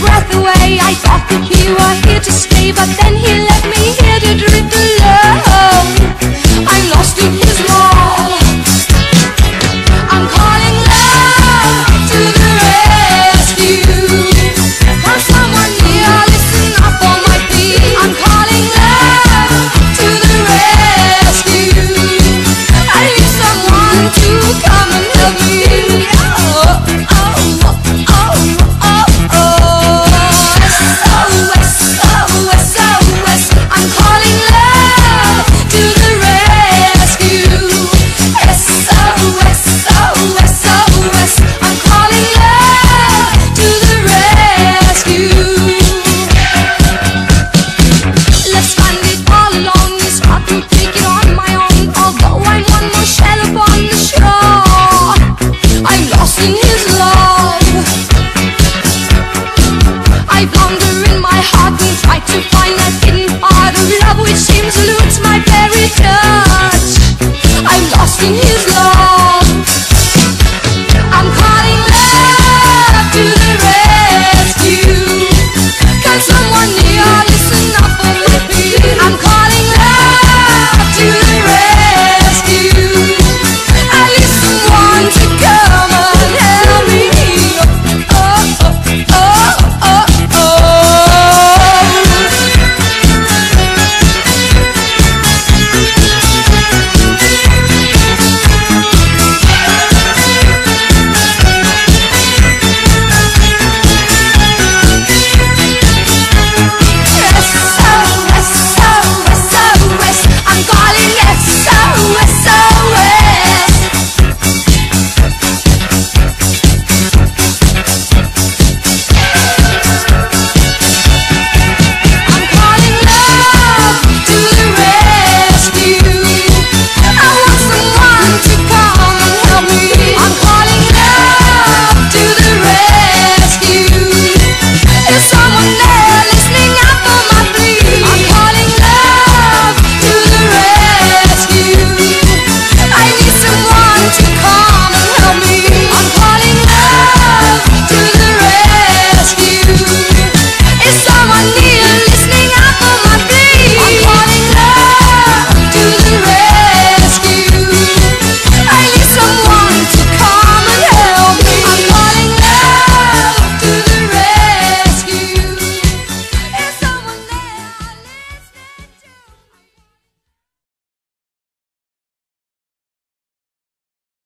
breath away. I thought that you were here to stay But then he left me here to drift alone conquering my heart and try to find that hidden part of love which seems eludes me.